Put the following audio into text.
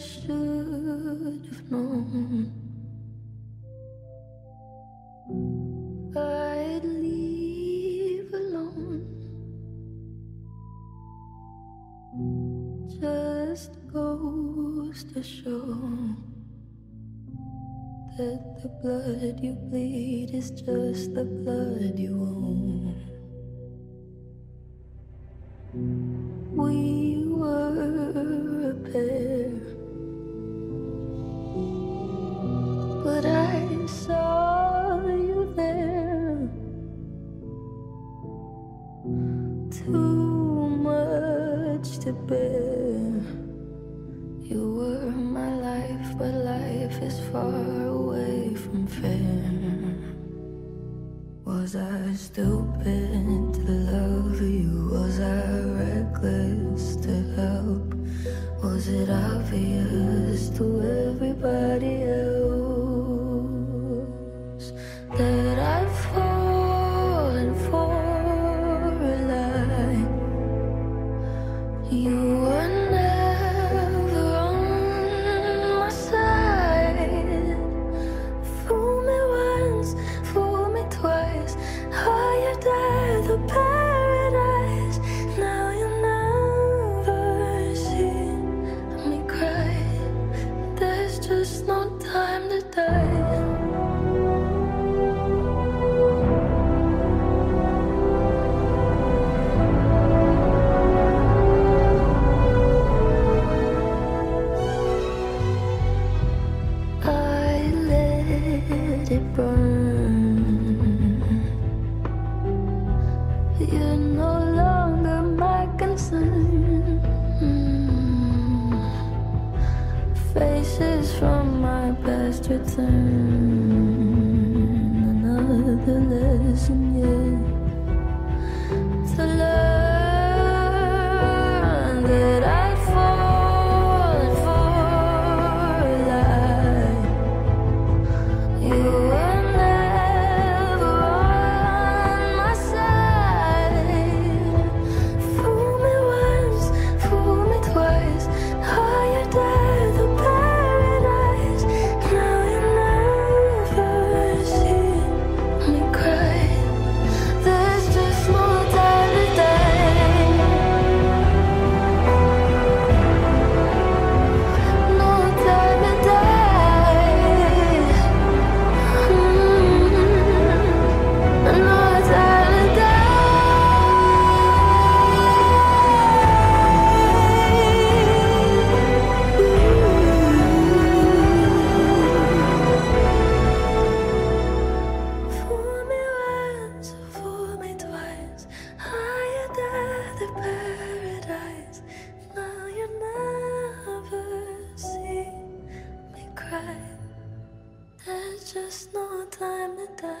should have known. I'd leave alone. Just goes to show That the blood you bleed is just the blood you own. We saw you there. Too much to bear. You were my life, but life is far away from fair. Was I stupid to love you? Was I reckless to help? Was it obvious? 时代。就在 just no time to die.